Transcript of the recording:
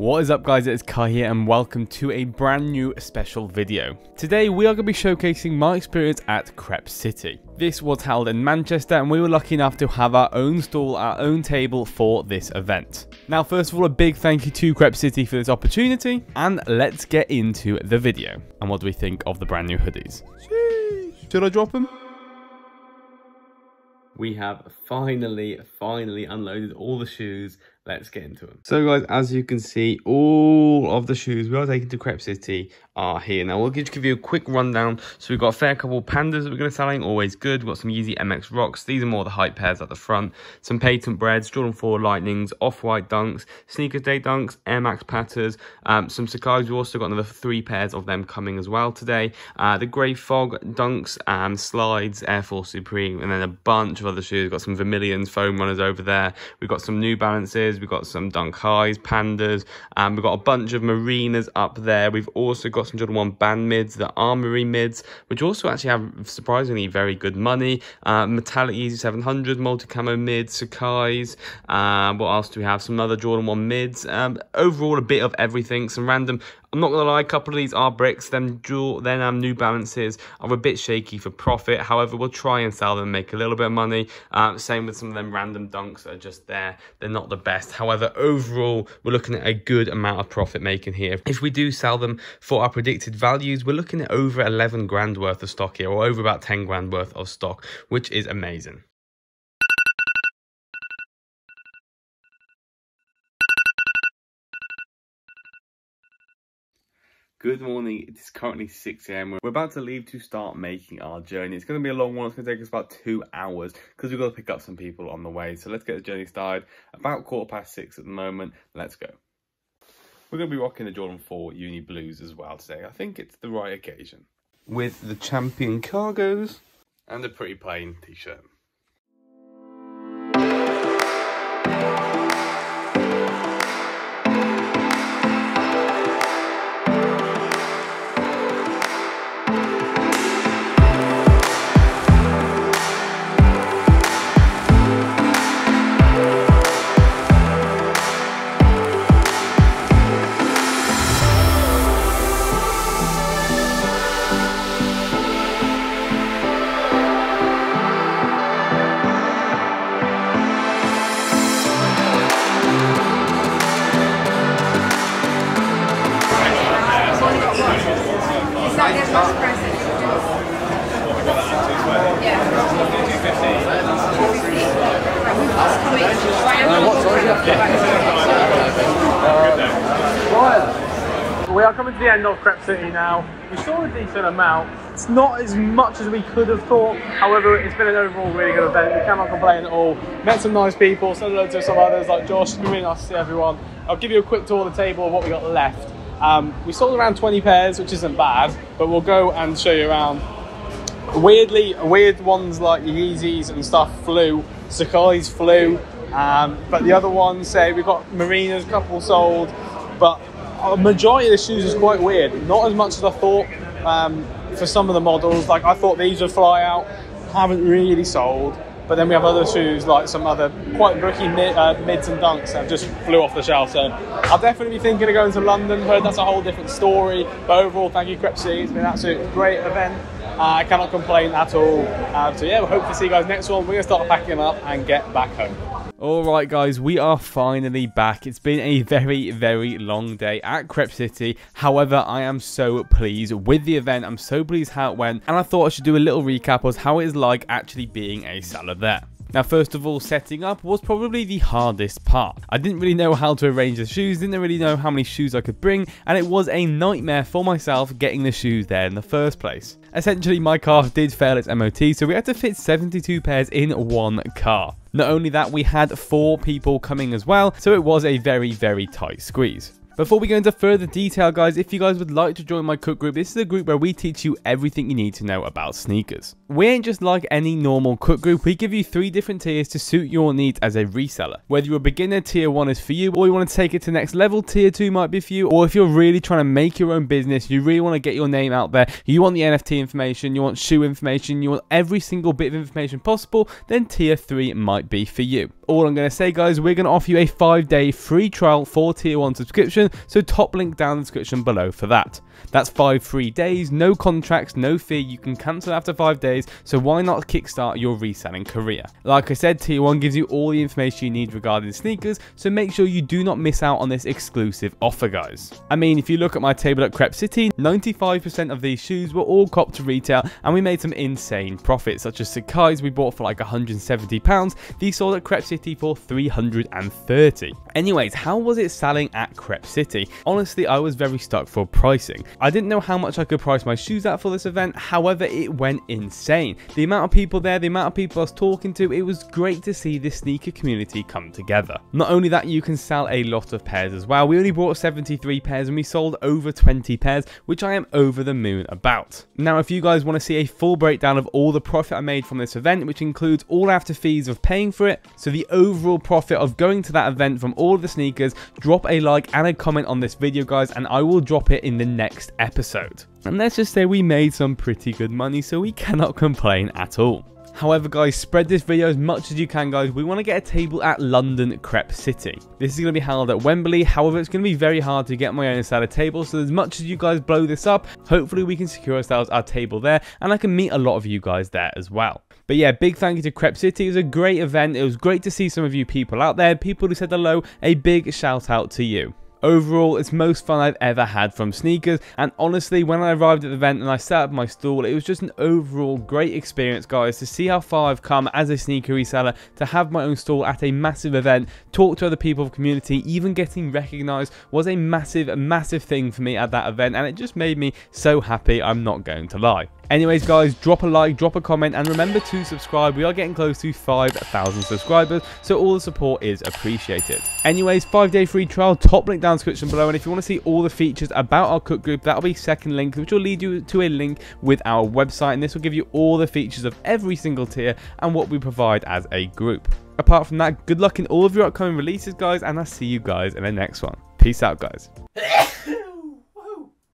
What is up guys, it's Kai here and welcome to a brand new special video. Today we are going to be showcasing my experience at Crepe City. This was held in Manchester and we were lucky enough to have our own stall, our own table for this event. Now first of all a big thank you to Crepe City for this opportunity and let's get into the video. And what do we think of the brand new hoodies? Should I drop them? We have finally, finally unloaded all the shoes let's get into them. So guys, as you can see, all of the shoes we are taking to Crepe City are here. Now we'll just give you a quick rundown. So we've got a fair couple pandas that we're going to selling, always good. We've got some Yeezy MX Rocks. These are more the hype pairs at the front. Some Patent Breads, Jordan 4 Lightnings, Off-White Dunks, Sneakers Day Dunks, Air Max Pattas, um, some Sacai's. We've also got another three pairs of them coming as well today. Uh, the Grey Fog Dunks, um, Slides, Air Force Supreme, and then a bunch of other shoes. We've got some Vermilions, Foam Runners over there. We've got some New Balances. We've got some Dunk Highs, Pandas, and we've got a bunch of Marinas up there. We've also got some Jordan 1 band mids, the Armory mids, which also actually have surprisingly very good money. Uh, Metallic Yeezy 700, multi camo mids, Sacai's. Uh, what else do we have? Some other Jordan 1 mids. Um, overall, a bit of everything. Some random I'm not gonna lie, a couple of these are bricks. Them dual, then um, New Balances are a bit shaky for profit. However, we'll try and sell them, make a little bit of money. Uh, same with some of them random dunks that are just there. They're not the best. However, overall, we're looking at a good amount of profit making here. If we do sell them for our predicted values, we're looking at over 11 grand worth of stock here, or over about 10 grand worth of stock, which is amazing. Good morning, it is currently 6am. We're about to leave to start making our journey. It's going to be a long one, it's going to take us about two hours because we've got to pick up some people on the way. So let's get the journey started. About quarter past six at the moment, let's go. We're going to be rocking the Jordan 4 Uni Blues as well today. I think it's the right occasion. With the Champion Cargos and a pretty plain t-shirt. Uh, we are coming to the end of Crepe City now. We saw a decent amount. It's not as much as we could have thought. However, it's been an overall really good event. We cannot complain at all. Met some nice people, said hello to some others like Josh. It's see everyone. I'll give you a quick tour of the table of what we got left. Um, we sold around 20 pairs, which isn't bad, but we'll go and show you around. Weirdly, weird ones like the Yeezys and stuff flew. Sacai's flew. Um, but the other ones, say we've got Marinas, couple sold, but a majority of the shoes is quite weird. Not as much as I thought um, for some of the models. Like I thought these would fly out. Haven't really sold. But then we have other shoes like some other quite bricky mid, uh, mids and dunks that just flew off the shelf. So I'll definitely be thinking of going to London. Heard that's a whole different story. But overall, thank you, Crepe City. It's been an absolute great event. Uh, I cannot complain at all. Uh, so yeah, we hope to see you guys next one. We're gonna start packing up and get back home. Alright guys, we are finally back. It's been a very, very long day at Crepe City. However, I am so pleased with the event. I'm so pleased how it went. And I thought I should do a little recap of how it is like actually being a seller there. Now first of all, setting up was probably the hardest part. I didn't really know how to arrange the shoes, didn't really know how many shoes I could bring, and it was a nightmare for myself getting the shoes there in the first place. Essentially, my car did fail its MOT, so we had to fit 72 pairs in one car. Not only that, we had four people coming as well, so it was a very, very tight squeeze. Before we go into further detail guys, if you guys would like to join my cook group, this is a group where we teach you everything you need to know about sneakers. We ain't just like any normal cook group, we give you three different tiers to suit your needs as a reseller. Whether you're a beginner, tier 1 is for you, or you want to take it to next level, tier 2 might be for you, or if you're really trying to make your own business, you really want to get your name out there, you want the NFT information, you want shoe information, you want every single bit of information possible, then tier 3 might be for you. All I'm going to say, guys. We're going to offer you a five day free trial for tier 1 subscription, so top link down in the description below for that. That's five free days, no contracts, no fee. You can cancel after five days, so why not kickstart your reselling career? Like I said, Tier 1 gives you all the information you need regarding sneakers, so make sure you do not miss out on this exclusive offer, guys. I mean, if you look at my table at Crepe City, 95% of these shoes were all copped to retail, and we made some insane profits, such as Sacai's we bought for like £170. These sold at Crepe City for 330 Anyways, how was it selling at Crepe City? Honestly, I was very stuck for pricing. I didn't know how much I could price my shoes at for this event, however, it went insane. The amount of people there, the amount of people I was talking to, it was great to see this sneaker community come together. Not only that, you can sell a lot of pairs as well. We only bought 73 pairs and we sold over 20 pairs, which I am over the moon about. Now, if you guys want to see a full breakdown of all the profit I made from this event, which includes all after fees of paying for it, so the overall profit of going to that event from all the sneakers, drop a like and a comment on this video, guys, and I will drop it in the next episode. And let's just say we made some pretty good money, so we cannot complain at all. However, guys, spread this video as much as you can, guys. We want to get a table at London Crepe City. This is going to be held at Wembley. However, it's going to be very hard to get my own side of table. So as much as you guys blow this up, hopefully we can secure ourselves our table there. And I can meet a lot of you guys there as well. But yeah, big thank you to Crepe City. It was a great event. It was great to see some of you people out there. People who said hello, a big shout out to you. Overall, it's most fun I've ever had from sneakers, and honestly, when I arrived at the event and I set up my stall, it was just an overall great experience, guys, to see how far I've come as a sneaker reseller, to have my own stall at a massive event, talk to other people of the community, even getting recognized was a massive, massive thing for me at that event, and it just made me so happy, I'm not going to lie. Anyways, guys, drop a like, drop a comment, and remember to subscribe. We are getting close to 5,000 subscribers, so all the support is appreciated. Anyways, 5-day free trial, top link down description below, and if you want to see all the features about our cook group, that'll be second link, which will lead you to a link with our website, and this will give you all the features of every single tier and what we provide as a group. Apart from that, good luck in all of your upcoming releases, guys, and I'll see you guys in the next one. Peace out, guys.